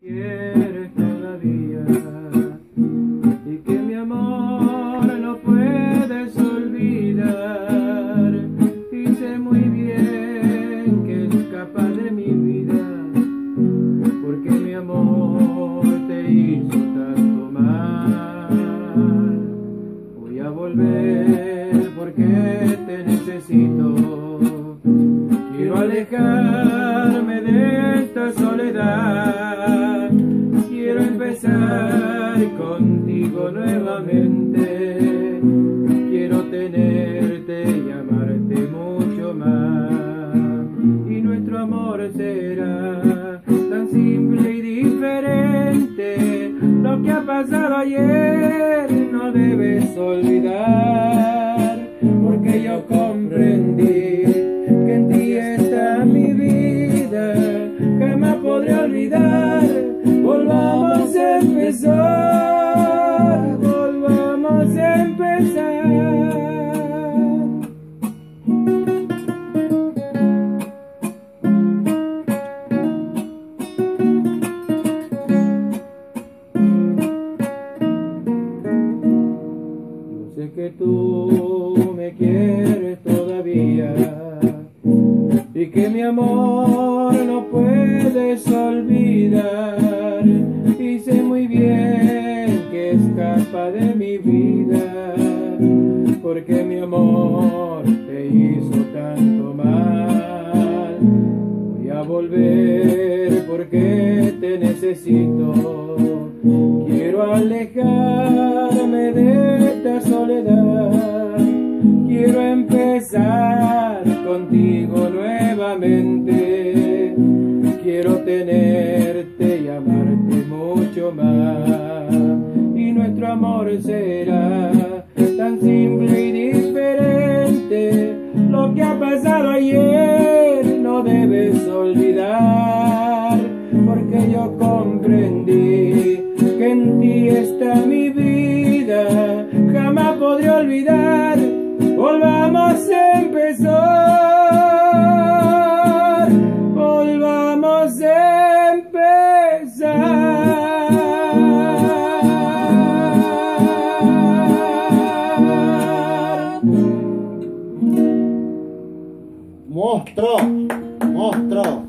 quieres todavía y que mi amor no puedes olvidar. Y sé muy bien que escapas de mi vida porque mi amor te hizo tanto mal. Voy a volver porque te necesito. Quiero alejarme de esta soledad será tan simple y diferente. Lo que ha pasado ayer no debes olvidar porque yo comprendí que en ti está mi vida. Jamás podré olvidar volvamos a empezar me quieres todavía y que mi amor no puedes olvidar. Y sé muy bien que escapa de mi vida porque mi amor te hizo tanto mal. Voy a volver porque te necesito. Quiero alejarme de esta soledad empezar contigo nuevamente. Quiero tenerte y amarte mucho más. Y nuestro amor será tan simple y diferente. Lo que ha pasado ayer no debes olvidar porque yo comprendí que en ti está mi vida empezar, volvamos a empezar. Monstruo, monstruo.